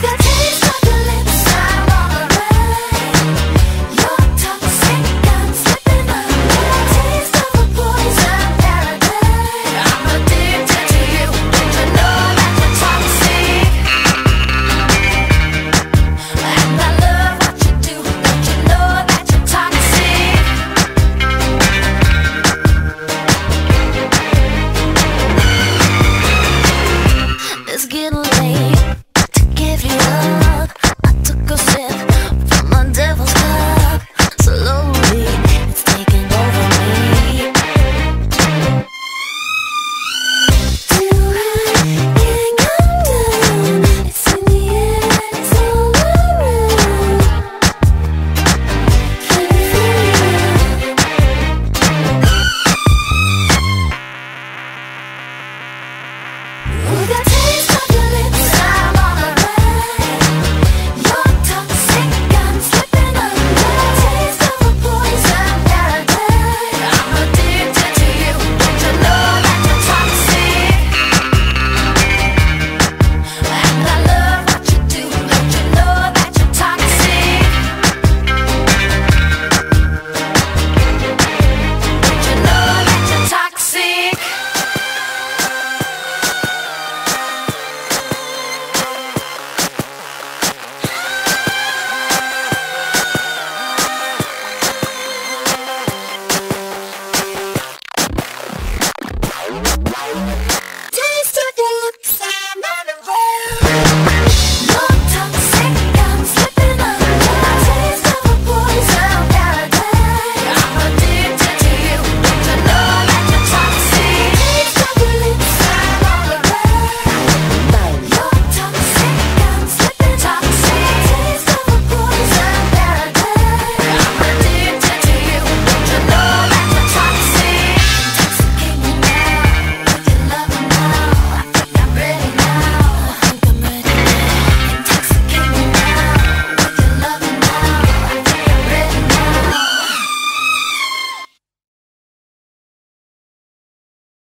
누가